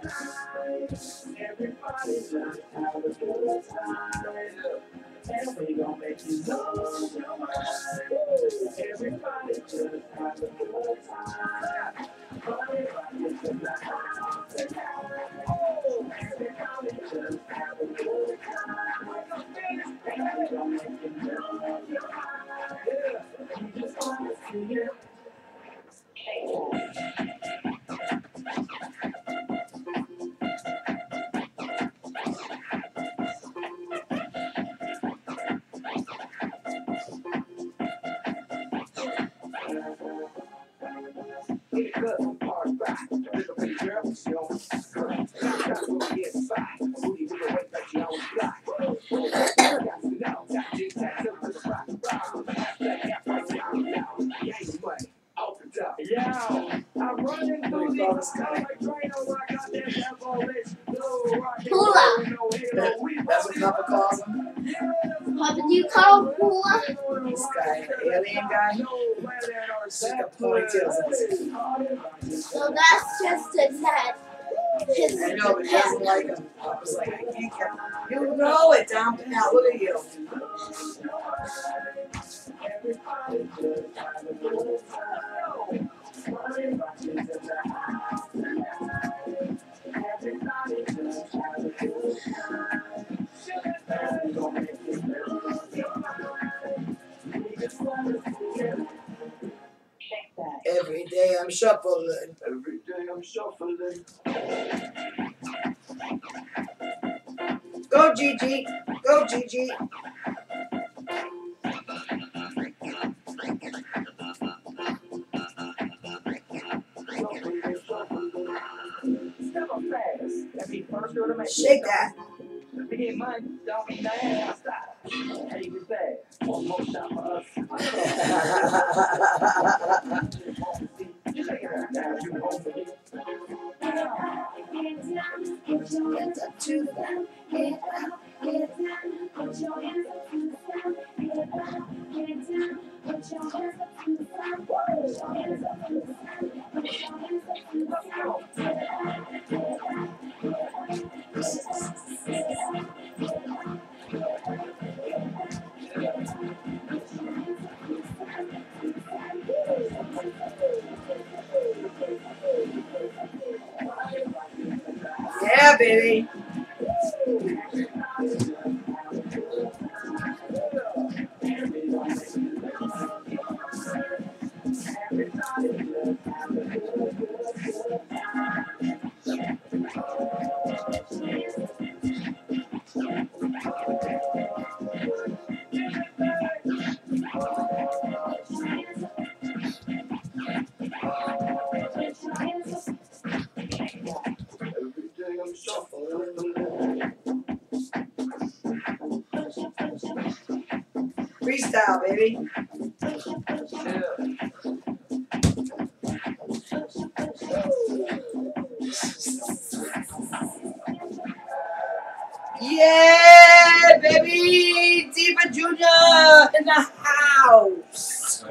Everybody just have a good time. And we gon' make you lose your mind. Everybody just have a good time. Everybody to the house tonight. Everybody just have a good time. And we gon' make you lose your mind. Did that. Hula. That's what Papa calls. What did you call Hula? This guy, alien guy. He's got ponytails So that's just his head. His I know, but he doesn't like him. Papa's like, I can't get You know it, down pat. Look at you. Every day I'm shuffling. Every day I'm shuffling. Go, Gigi. Go, Gigi. Shake that. To get money, don't be mad. Stop. Hey, we back. One more shot for us. You take it out now. You home with me. Hands up to the ground. Baby. Freestyle, baby. Yeah, baby! Diva Junior in the house.